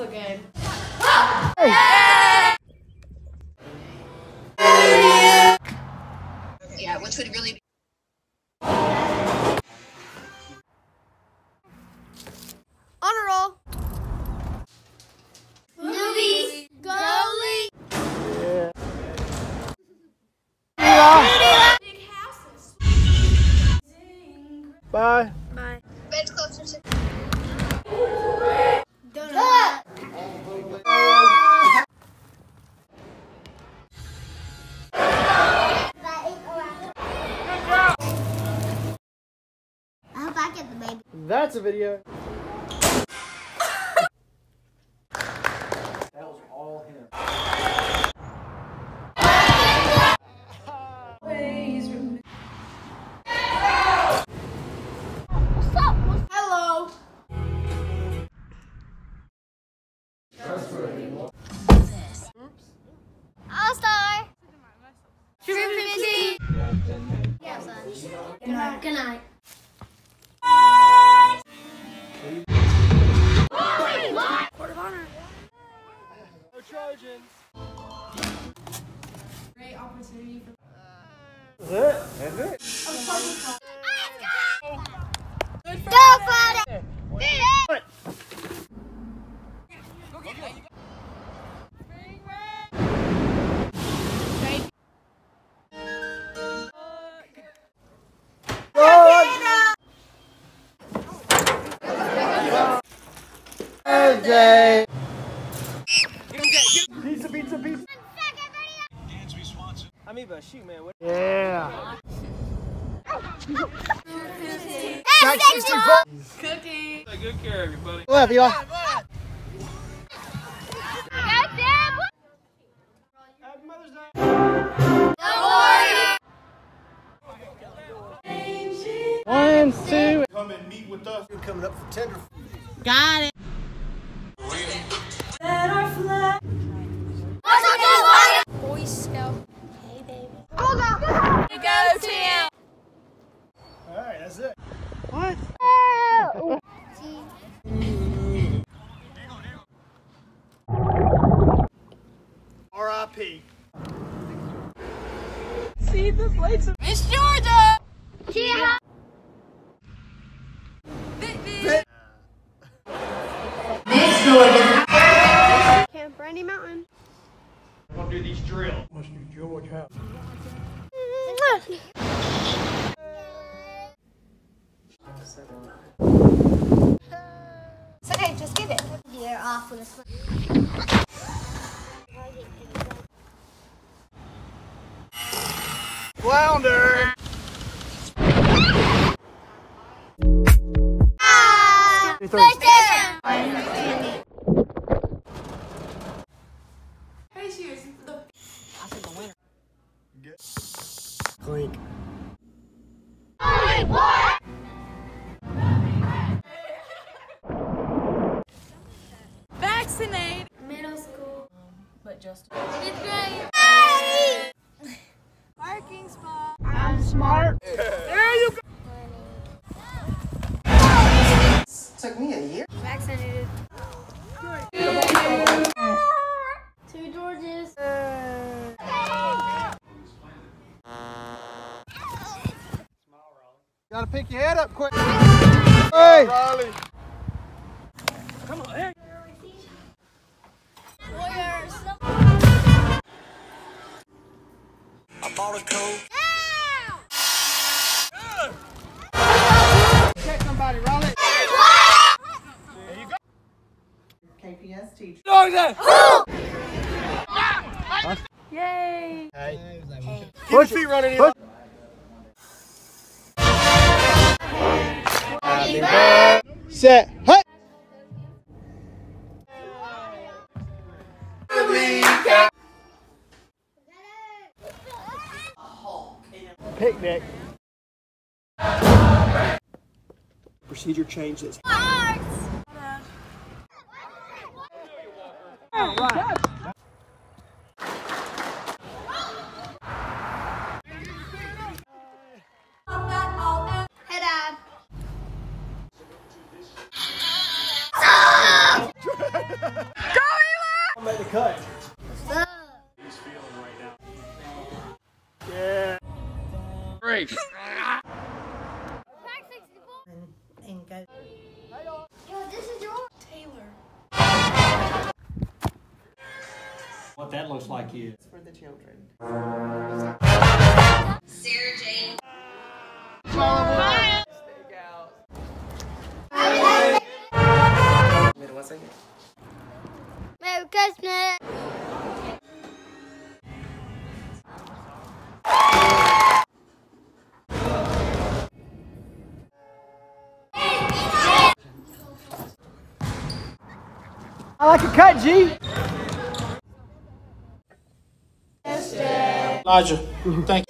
look good. Yeah, which would really be. Hope I get the baby. That's a video. that was all him. What's up? Hello. All star. True 50. Yeah, son. Good night. Good night. Trojans. Great opportunity for. That's it. It. Go? Thursday. Pizza, I mean, but shoot, man. What? Yeah. Jack 64. Cookie. Take good care of you, buddy. Love y'all. Goddamn. Happy Mother's Day. One, two. Come and meet with us. You're coming up for tender. Got it. Go. Go, Tim. All right, that's it. What? R.I.P. See the lights of Miss Georgia. Yeah. Camp Brandy Mountain. We're gonna do these drills. Mr. George House. Okay, just give it. Off with. Flounder. First But just. Fifth grade. Parking spot. I'm smart. There you go. Took me a year. Vaccinated. Two Georges. Gotta pick your head up quick. Hey. Riley. KPS teacher. Yay. Hey. Push feet running here. Set. Hut. Picnic. Procedure All right. Make the cut. He's feeling right now. Yeah. Great. What that looks like is. It's for the children. Sarah Jane. Middle one second. Merry Christmas. I like a cut, G. Nádia, uhum. tem